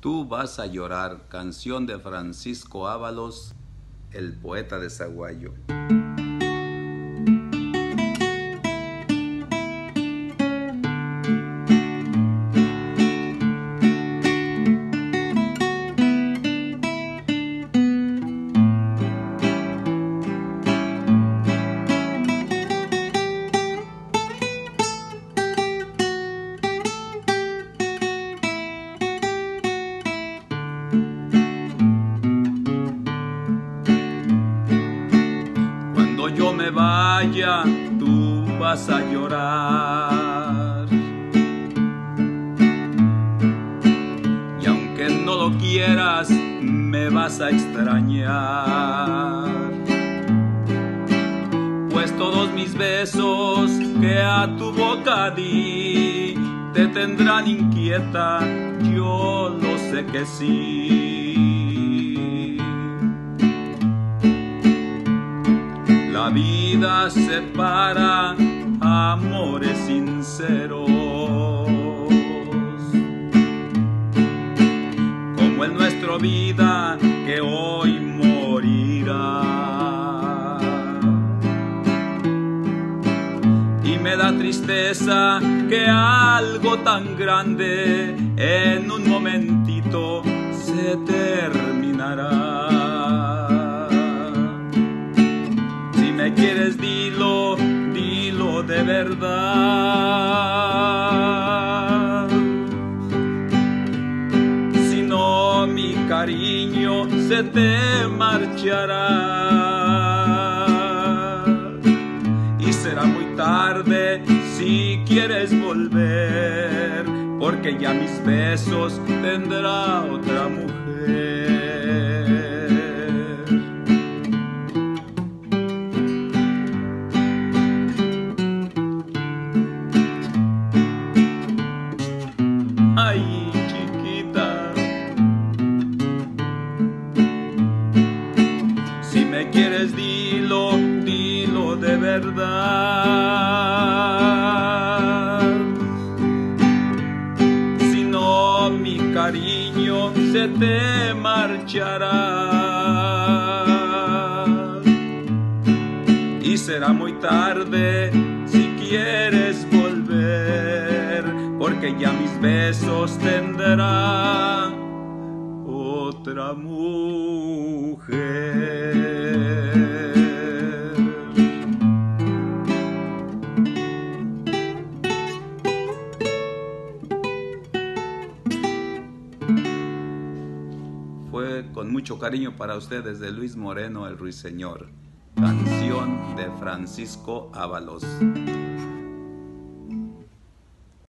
Tú vas a llorar, canción de Francisco Ábalos, el poeta de Zaguayo. Vaya, tú vas a llorar. Y aunque no lo quieras, me vas a extrañar. Pues todos mis besos que a tu boca di te tendrán inquieta, yo lo sé que sí. Vida separa amores sinceros, como en nuestra vida que hoy morirá. Y me da tristeza que algo tan grande en quieres dilo, dilo de verdad. Si no, mi cariño se te marchará. Y será muy tarde si quieres volver, porque ya mis besos tendrá otra mujer. Quieres dilo, dilo de verdad. Si no, mi cariño se te marchará. Y será muy tarde si quieres volver, porque ya mis besos tendrán otra mujer. Con mucho cariño para ustedes de Luis Moreno, el Ruiseñor, canción de Francisco Ábalos.